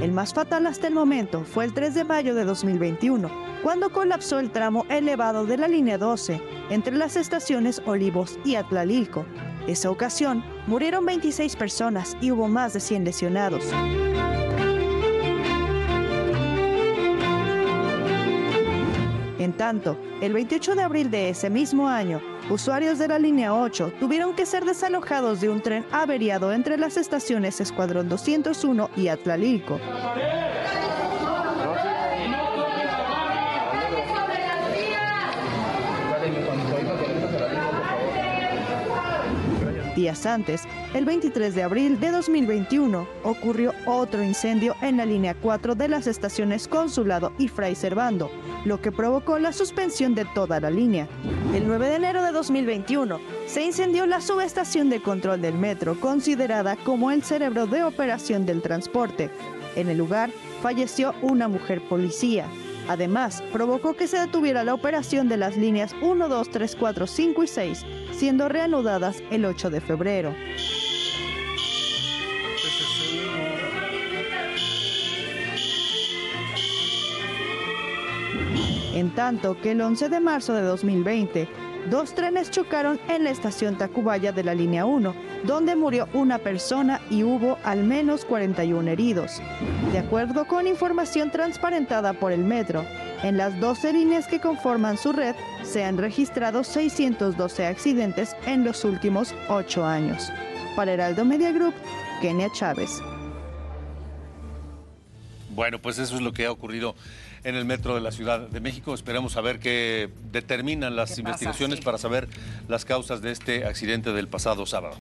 El más fatal hasta el momento fue el 3 de mayo de 2021, cuando colapsó el tramo elevado de la línea 12 entre las estaciones Olivos y Atlalilco. Esa ocasión murieron 26 personas y hubo más de 100 lesionados. En tanto, el 28 de abril de ese mismo año, usuarios de la línea 8 tuvieron que ser desalojados de un tren averiado entre las estaciones Escuadrón 201 y Atlalilco. Días antes, el 23 de abril de 2021, ocurrió otro incendio en la línea 4 de las estaciones Consulado y Fray Servando, lo que provocó la suspensión de toda la línea. El 9 de enero de 2021, se incendió la subestación de control del metro, considerada como el cerebro de operación del transporte. En el lugar falleció una mujer policía. Además, provocó que se detuviera la operación de las líneas 1, 2, 3, 4, 5 y 6, siendo reanudadas el 8 de febrero. En tanto que el 11 de marzo de 2020, dos trenes chocaron en la estación Tacubaya de la línea 1, donde murió una persona y hubo al menos 41 heridos. De acuerdo con información transparentada por el metro, en las 12 líneas que conforman su red se han registrado 612 accidentes en los últimos 8 años. Para Heraldo Media Group, Kenia Chávez. Bueno, pues eso es lo que ha ocurrido en el metro de la Ciudad de México. Esperamos saber qué determinan las investigaciones para saber las causas de este accidente del pasado sábado.